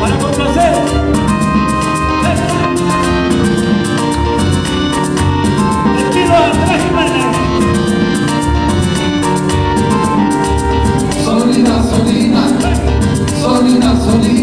para complacer. Les pido a Andrés Jiménez. Solina, Solina, Solina, Solina.